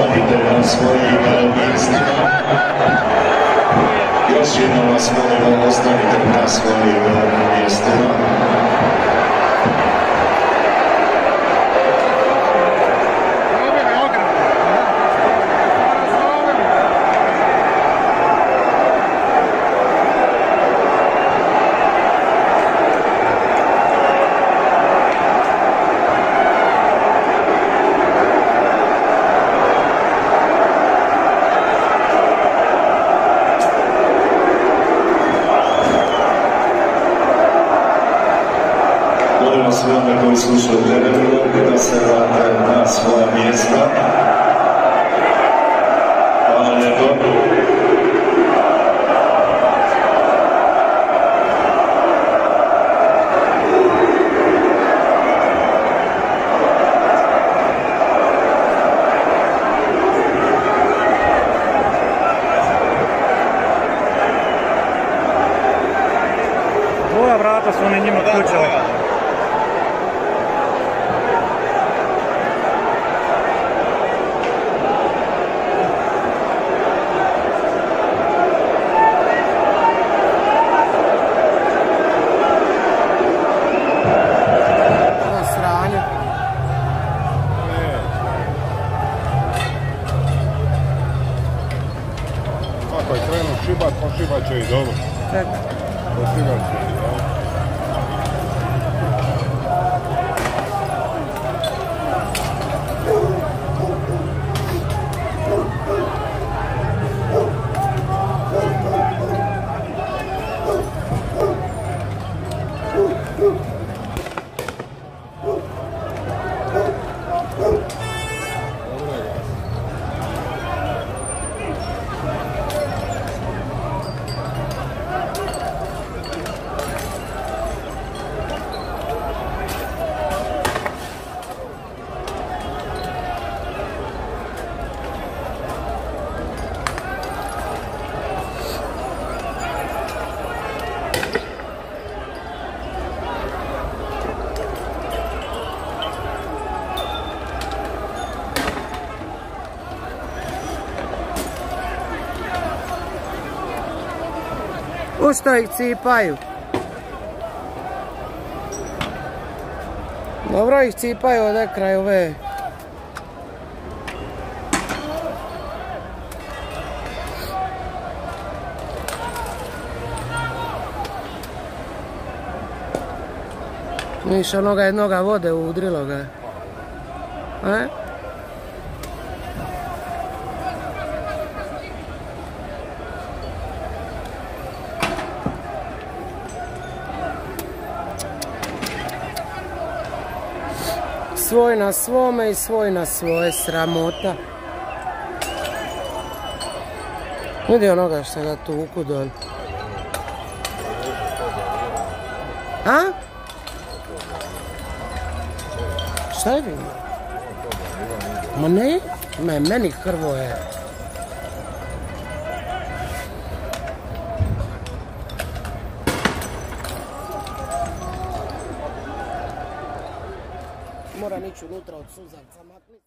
ostanite na svojim mjestima. Još jednom vas molimo, ostanite na svojim mjestima. Molimo sve one koji slušaju televizoru da se vrate na svoja mjesta. Hvala lijepo. Dvoja vrata su oni njima ključali. Pošibat će i dobro. Tek. Pošibat će i dobro. U što ih cipaju? Dobro ih cipaju ovdje kraj ove. Niš onoga jednoga vode udrilo ga. E? Svoj na svome i svoj na svoje sramota. Vidi onoga što ga tuku dol. A? Šta je bilo? Ma ne, me, meni krvo je. Moram ići unutra od maknuti.